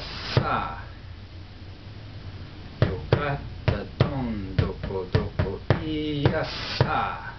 ったよかったどんどこどこいやさ